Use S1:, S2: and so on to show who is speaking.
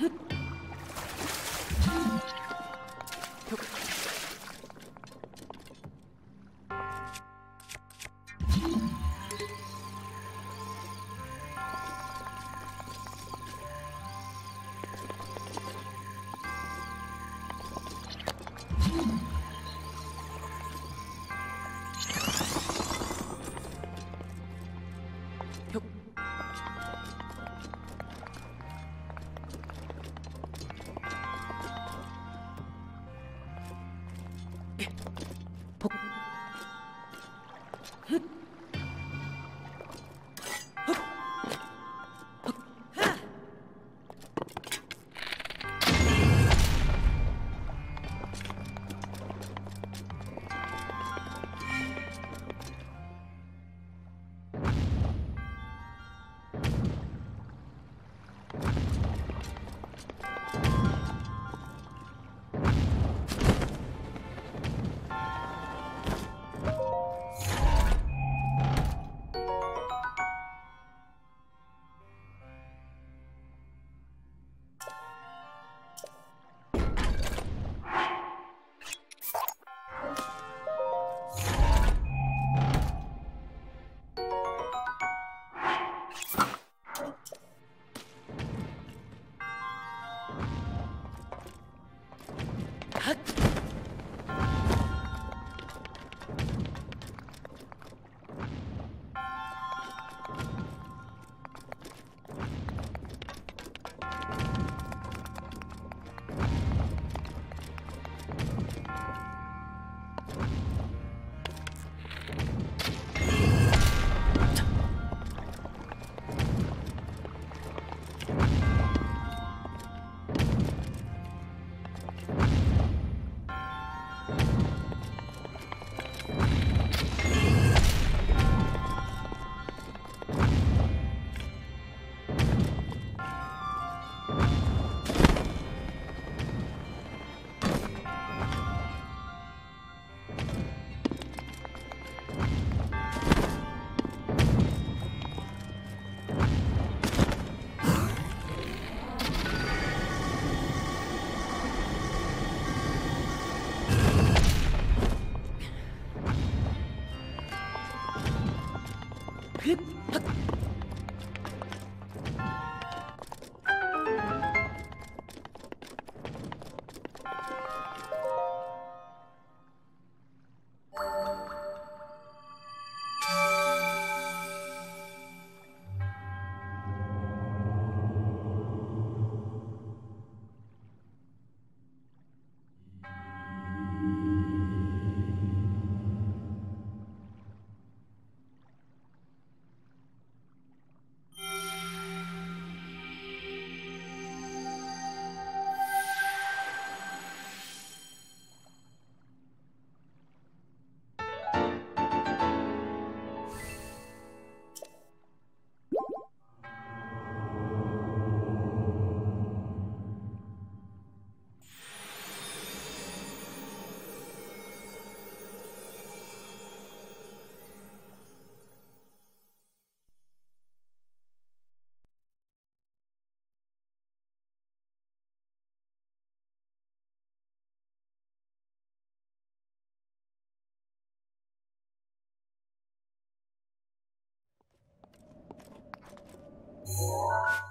S1: 哼 복.
S2: you